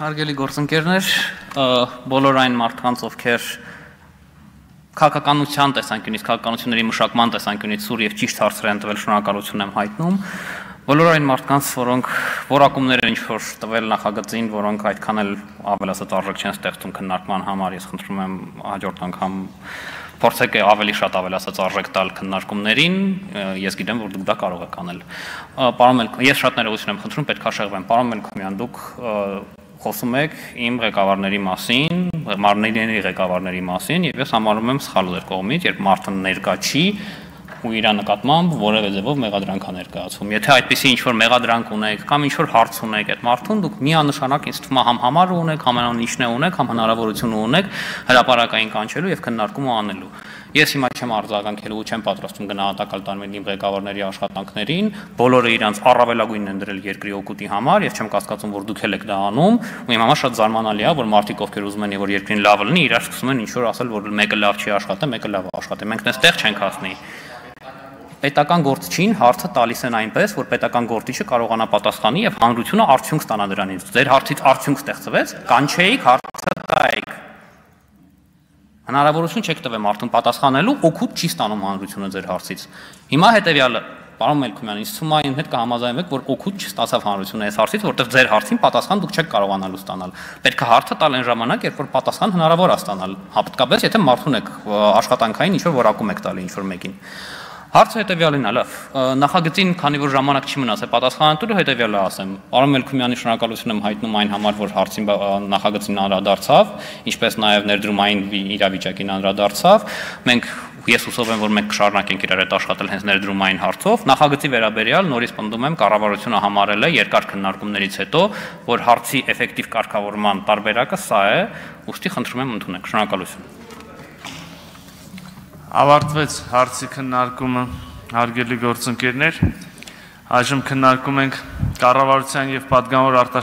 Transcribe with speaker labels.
Speaker 1: Հարգելի գործընկերներ, բոլոր այն մարդկանց, ովքեր քաղաքականության տեսանկյունից, քաղաքականությունների մշակման տեսանկյունից սուր եւ ճիշտ հարցեր են տվել, շնորհակալություն եմ հայտնում։ Բոլոր այն մարդկանց, որոնք որակումներ են ինչ-որ տվել նախագծին, որոնք այդքան էլ ավելացած արժեք չեն ստեղծում քննարկման համար, ես խնդրում եմ հաջորդ անգամ փորձեք ավելի շատ ավելացած արժեք տալ քննարկումներին, ես գիտեմ, որ դուք դա կարող եք անել։ Պարոն Մելքոյան, ես շատ ներողություն եմ խնդրում, պետք է շեղվեմ։ Պարոն Մելքոյան, դուք խոսում եք իմ ղեկավարների մասին, մարմնների ղեկավարների մասին եւ ես համարում եմ սխալ ձեր կողմից, երբ մարդը ներկա չի ու իր նկատմամբ որևէ ձևով մեղադրանք է ներկայացվում։ Եթե այդպեսի ինչ որ մեղադրանք ունեք կամ ինչ որ հարց ունեք այդ մարդուն, դուք միանշանակ ինձ թվում է համ համարը ունեք, համ անոնիշն ունեք, համ հնարավորություն ունեք հրաապարակային կանչելու եւ քննարկումը անելու։ Ես հիմա չեմ արձագանքելու ու չեմ պատրաստվում գնահատակալ տալ իմ ղեկավարների աշխատանքներին, բոլորը իրանց առավելագույնն են դրել երկրի օգուտի համար եւ չեմ կասկածում, որ դուք էլ եք դա անում, ու իմ համար շատ զարմանալի է, որ մարդիկ ովքեր ուզում են որ երկրին լավը լինի, իրար սկսում են ինչ որ ասել, որ մեկը լավ չի աշխատում, մեկը լավ աշխատում։ Մենք այստեղ չենք հասնի պետական գործչին հարցը տալիս են այնպես, որ պետական գործիչը կարողանա պատասխանի եւ հանրությունը արդյունք ստանա դրանից։ Ձեր հարցից արդյունք ստեղծվեց, կանչեիք հարցը տայիք հնարավորություն չեք տվել մարդուն պատասխանելու, օգուտ չի ստանում հանրությունը ձեր հարցից։ Հիմա հետեւյալը, պարոն Մելքումյան, ինձ թվում է այն հետ կհամաձայնվեք, որ օգուտ չստացավ հանրությունը այս հարցից, որտեղ ձեր հարցին պատասխան դուք չեք կարողանալու ստանալ։ Պետք է հարցը տալ այն ժամանակ, երբ որ պատասխան հնարավոր է ստանալ։ Հատկապես եթե մարդուն եք աշխատանքային ինչ որ որակում եք տալի ինչ որ մեկին։ Հարցը հետեւյալին է, լավ։ Նախագծին, քանի որ ժամանակ չի մնաց, է պատասխանատու հետեւյալը ասեմ։ Արոն Մելքումյանի շնորհակալություն եմ հայտնում այն համար, որ հարցին նախագծին անդրադարձավ, ինչպես նաև ներդրումային իրավիճակին անդրադարձավ։ Մենք ես հուսով եմ, որ մենք կշարունակենք իրար հետ աշխատել հենց ներդրումային հարցով։ Նախագծի վերաբերյալ նորից պնդում եմ, կառավարությունը համարել է երկար քննարկումներից հետո, որ հարցի էֆեկտիվ կարգավորման տարբերակը սա է, ուստի խնդրում եմ ընդունեք։ Շնորհակալություն
Speaker 2: Ավարտվեց հարցի քննարկումը հարգելի գործընկերներ։ Այժմ քննարկում ենք կառավարության եւ падգամավոր արտաշ